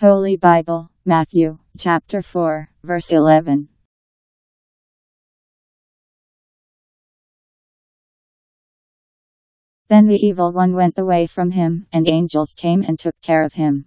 Holy Bible, Matthew, chapter 4, verse 11. Then the evil one went away from him, and angels came and took care of him.